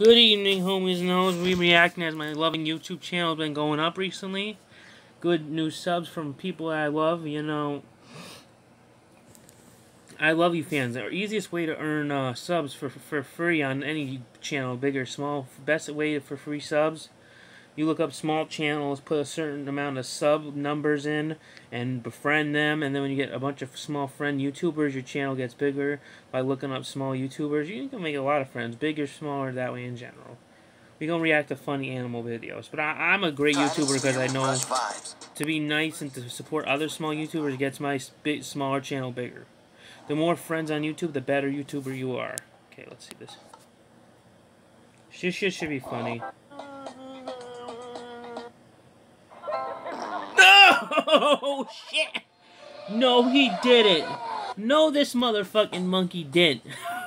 Good evening, homies and hoes. We reacting as my loving YouTube channel has been going up recently. Good new subs from people that I love. You know, I love you fans. The easiest way to earn uh, subs for for free on any channel, big or small, best way for free subs you look up small channels, put a certain amount of sub numbers in, and befriend them, and then when you get a bunch of small friend YouTubers, your channel gets bigger by looking up small YouTubers. You can make a lot of friends, big or smaller, that way in general. We gonna react to funny animal videos, but I, am a great YouTuber because I know to be nice and to support other small YouTubers gets my big, smaller channel bigger. The more friends on YouTube, the better YouTuber you are. Okay, let's see this. This shit should be funny. Oh, shit! No, he didn't. No, this motherfucking monkey didn't.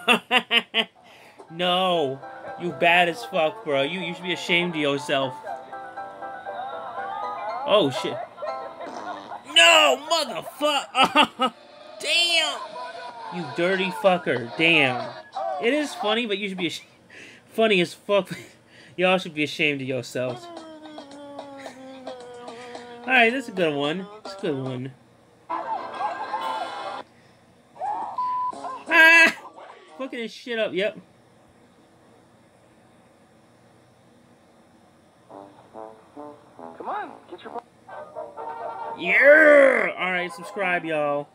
no. You bad as fuck, bro. You, you should be ashamed of yourself. Oh, shit. No, motherfucker! Damn! You dirty fucker. Damn. It is funny, but you should be funny as fuck. Y'all should be ashamed of yourselves. Alright, that's a good one. That's a good one. Ah! Fucking this shit up, yep. Come on, get your... Yeah! Alright, subscribe, y'all.